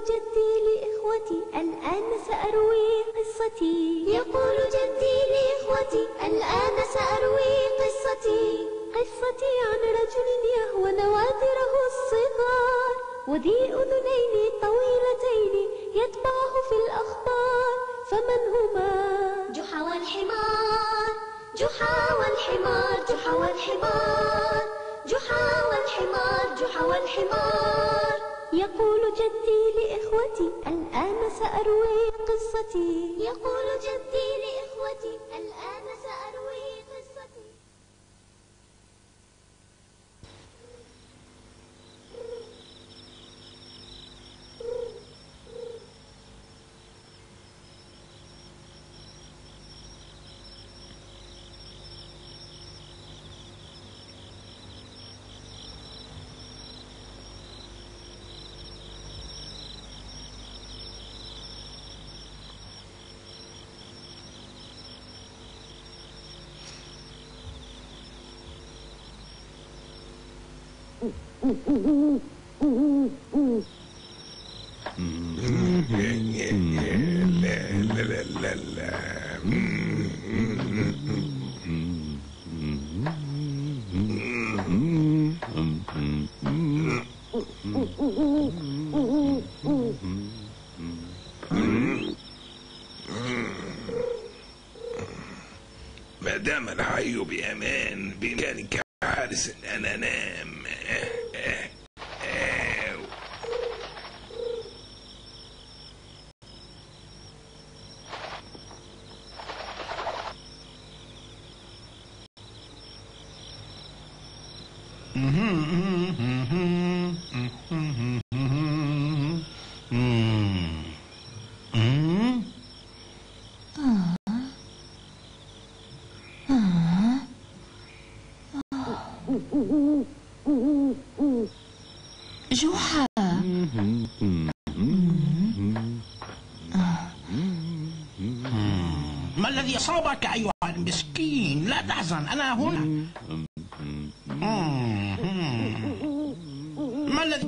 جدي لإخوتي الآن سأروي قصتي. يقول جدي لإخوتي الآن سأروي قصتي. قصتي عن رجل يهوى نوادره الصغار. وذي أذنين طويلتين يتبعه في الأخبار. فمن هما؟ جحا والحمار. جحا والحمار جحا والحمار. جحا والحمار جحا والحمار. يقول جدي لإخوتي الآن سأروي قصتي. يقول جدي لإخوتي الآن سأروي Mm-hmm. جحا ما الذي أصابك أيها المسكين؟ لا تحزن أنا هنا.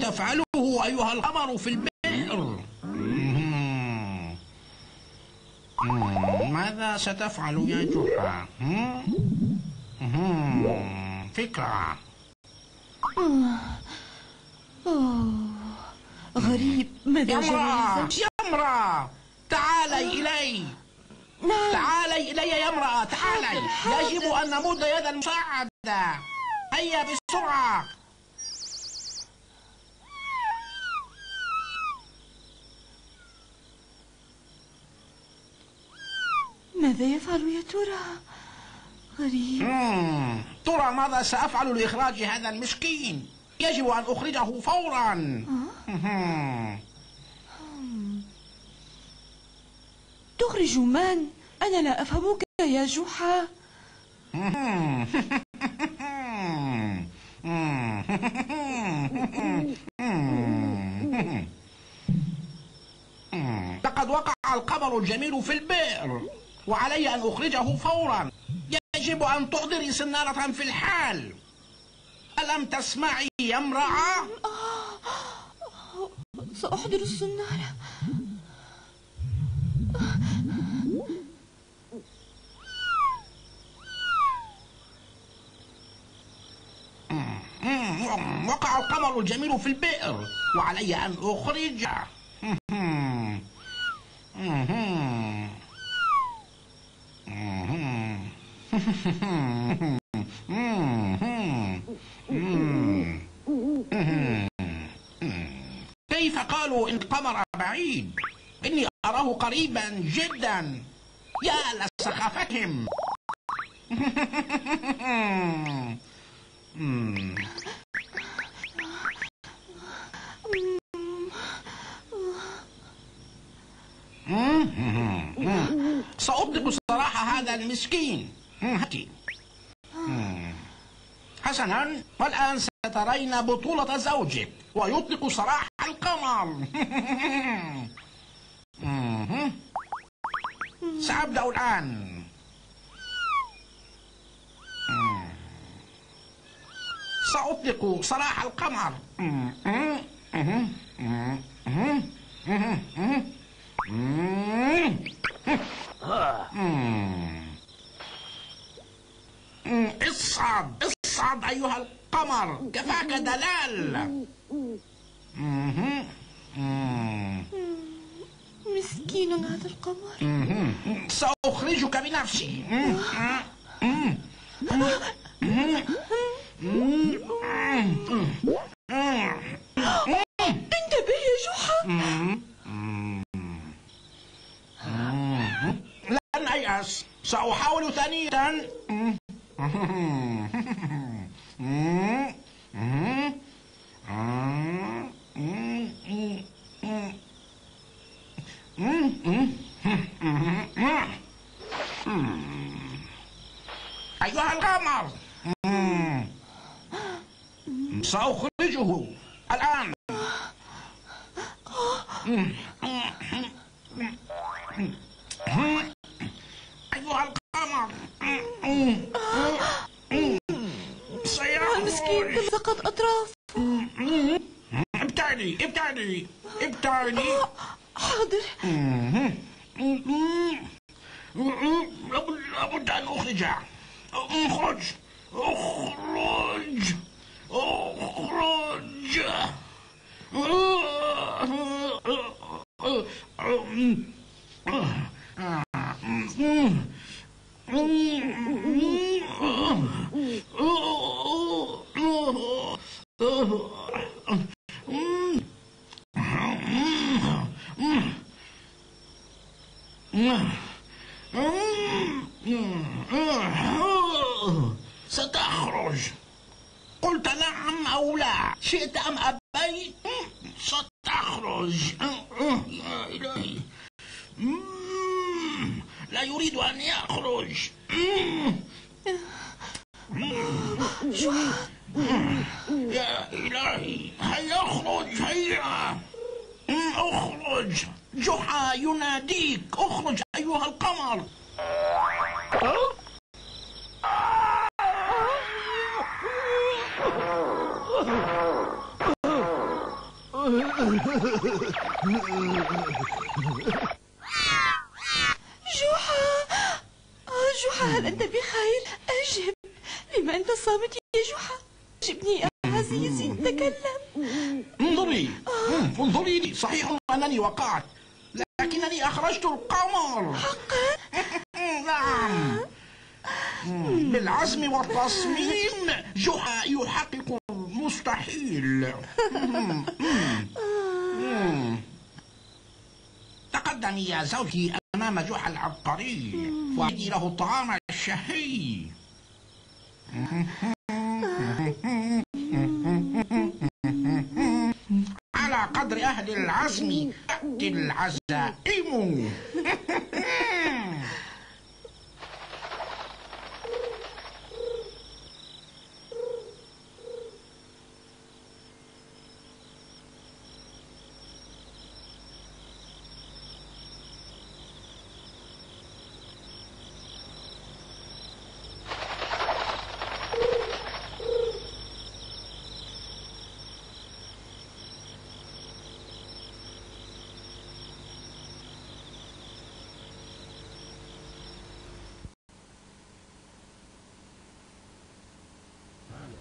تفعله أيها القمر في البئر. ماذا ستفعل يا جحا؟ فكرة. غريب. ماذا جرى يا امرأة تعالي إلي. نعم. تعالي إلي يا امرأة تعالي. حاضر، حاضر. يجب أن نمد يد المساعدة هيا بسرعة. ماذا يفعل يا ترى؟ غريب. مم. ترى ماذا سأفعل لإخراج هذا المسكين؟ يجب أن أخرجه فورا. مم. تخرج من؟ أنا لا أفهمك يا جحا. لقد وقع القمر الجميل في البئر. وعلي أن أخرجه فورا يجب أن تحضري سنارة في الحال ألم تسمعي يا امرأة؟ سأحضر السنارة. وقع القمر الجميل في البئر وعلي أن أخرجه مم. مم. كيف قالوا إن القمر بعيد؟ إني أراه قريبا جدا. يا لسخافتهم. سأطلق سراح هذا المسكين. هاتي. حسنا والآن سترين بطولة زوجك ويطلق سراح القمر. سأبدأ الآن. سأطلق سراح القمر. أيها القمر كفاك دلال. مسكين هذا القمر. سأخرجك بنفسي. أيها القمر. سأخرجه. الآن. أيها القمر. سيخرج مسكين تلصقت أطراف. ابتعدي ابتعدي ابتعدي. حاضر لابد لابد أن أخرجه اخرج اخرج اخرج ستخرج. قلت نعم أو لا؟ شئت أم أبيت؟ ستخرج. يا إلهي لا يريد أن يخرج. يا إلهي هيا اخرج هيا أخرج. جحا يناديك. أخرج أيها القمر. جحا آه جحا هل أنت بخير؟ أجب. لما أنت صامت يا جحا جبني يا عزيزي تكلم. انظري. انظري لي صحيح أنني وقعت لكنني أخرجت القمر نعم. بالعزم والتصميم جحا يحقق المستحيل يا زوجي أمام جحا العبقري. وأعطي له الطعام الشهي. على قدر أهل العزم تأتي العزائم.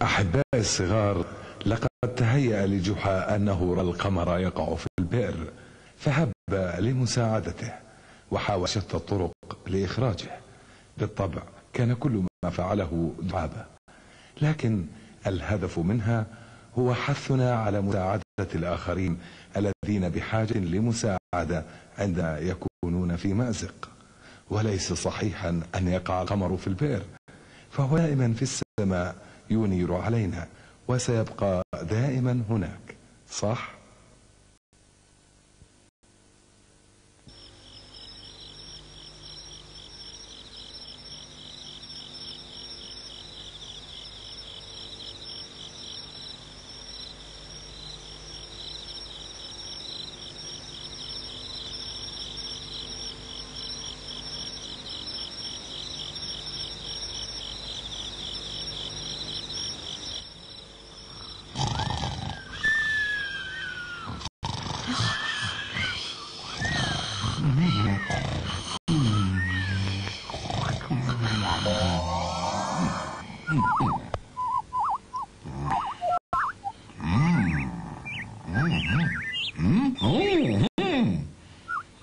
أحبائي الصغار لقد تهيأ لجحا أنه رأى القمر يقع في البئر فهب لمساعدته وحاول شتى الطرق لإخراجه. بالطبع كان كل ما فعله دعابة لكن الهدف منها هو حثنا على مساعدة الآخرين الذين بحاجة لمساعدة عندما يكونون في مأزق. وليس صحيحا أن يقع القمر في البئر فهو دائما في السماء ينير علينا وسيبقى دائما هناك. صح؟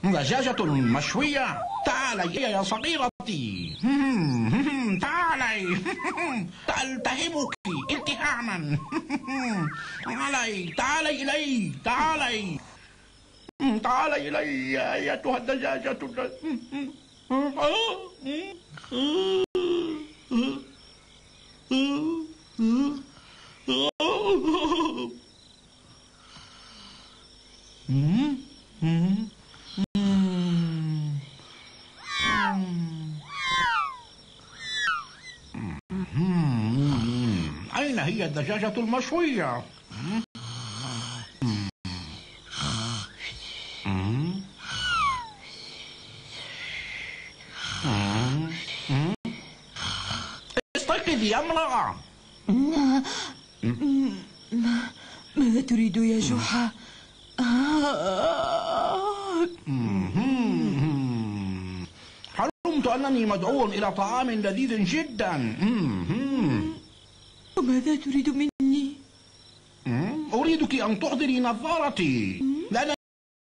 دجاجة مشوية. تعالي يا صغيرتي. تعالي. ألتهمك التهاما تعالي تعالي إلي. تعالي تعالي إلي يا أيتها الدجاجة. أين هي الدجاجة المشوية؟ امرأة ماذا تريد يا جحا؟ آه. حلمت أنني مدعو إلى طعام لذيذ جدا وماذا تريد مني؟ أريدك أن تحضري نظارتي لأن